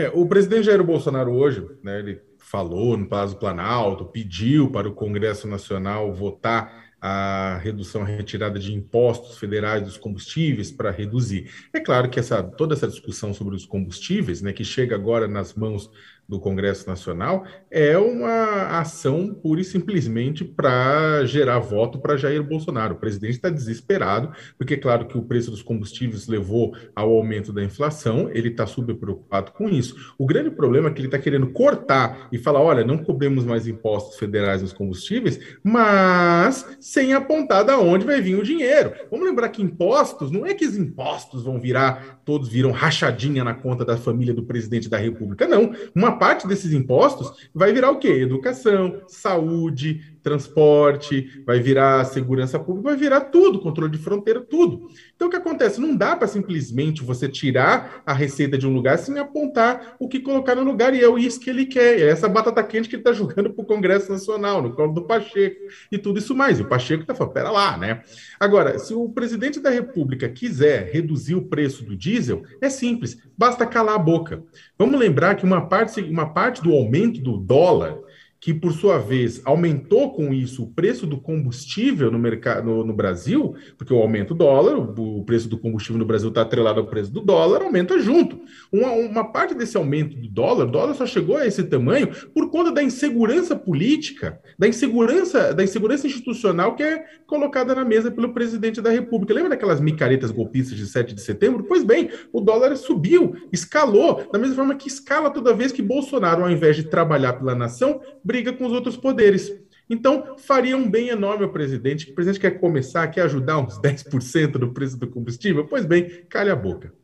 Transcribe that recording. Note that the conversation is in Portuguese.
É, o presidente Jair Bolsonaro hoje, né, ele falou no Palácio Planalto, pediu para o Congresso Nacional votar a redução, retirada de impostos federais dos combustíveis para reduzir. É claro que essa, toda essa discussão sobre os combustíveis, né, que chega agora nas mãos do Congresso Nacional é uma ação pura e simplesmente para gerar voto para Jair Bolsonaro. O presidente está desesperado, porque é claro que o preço dos combustíveis levou ao aumento da inflação, ele está super preocupado com isso. O grande problema é que ele está querendo cortar e falar: olha, não cobremos mais impostos federais nos combustíveis, mas sem apontar de onde vai vir o dinheiro. Vamos lembrar que impostos, não é que os impostos vão virar, todos viram rachadinha na conta da família do presidente da República, não. Uma parte desses impostos vai virar o quê? Educação, saúde, transporte, vai virar segurança pública, vai virar tudo, controle de fronteira, tudo. Então o que acontece? Não dá para simplesmente você tirar a receita de um lugar sem apontar o que colocar no lugar, e é isso que ele quer. É essa batata quente que ele está jogando para o Congresso Nacional, no colo do Pacheco, e tudo isso mais. E o Pacheco está falando, pera lá, né? Agora, se o presidente da República quiser reduzir o preço do diesel, é simples, basta calar a boca. Vamos lembrar que uma parte, uma parte do aumento do dólar que por sua vez aumentou com isso o preço do combustível no mercado no, Brasil, porque o aumento do dólar, o, o preço do combustível no Brasil está atrelado ao preço do dólar, aumenta junto. Uma, uma parte desse aumento do dólar, o dólar só chegou a esse tamanho por conta da insegurança política, da insegurança, da insegurança institucional que é colocada na mesa pelo presidente da República. Lembra daquelas micaretas golpistas de 7 de setembro? Pois bem, o dólar subiu, escalou, da mesma forma que escala toda vez que Bolsonaro, ao invés de trabalhar pela nação, briga com os outros poderes. Então, faria um bem enorme ao presidente. O presidente quer começar, quer ajudar uns 10% do preço do combustível? Pois bem, calha a boca.